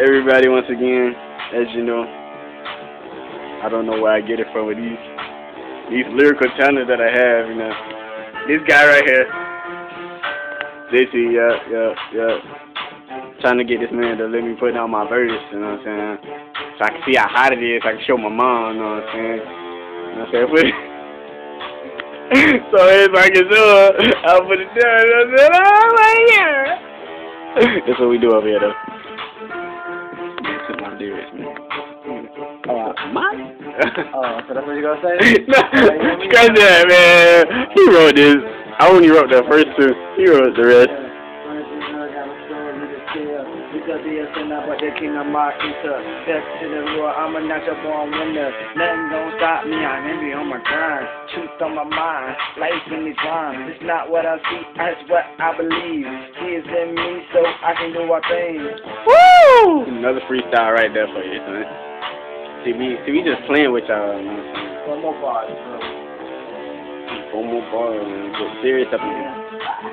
everybody once again. As you know, I don't know where I get it from with these these lyrical talents that I have. You know, this guy right here, Dizzy, yeah, yeah, yeah. Trying to get this man to let me put down my verse. You know what I'm saying? So I can see how hot it is. I can show my mom. You know what I'm saying? You know what I'm saying? so if I can do it, I'll put it down. I said, oh my god. That's what we do over here, though. Oh, so that's what you gonna say? no, scratch that, man. He wrote this. I only wrote the first two. He wrote the rest. Because he is sinner, but the king of my eater. Step to the roar, I'm a natural born winner. Nothing gon' stop me, I'm envy on my grind. Truth on my mind, life in. It's not what I see, it's what I believe. He is in me, so I can do our thing. Woo! Another freestyle right there for you, son. See, we, see, we just playing with um, y'all, you know what I'm saying? One more bro. Four more man. Get serious up in here.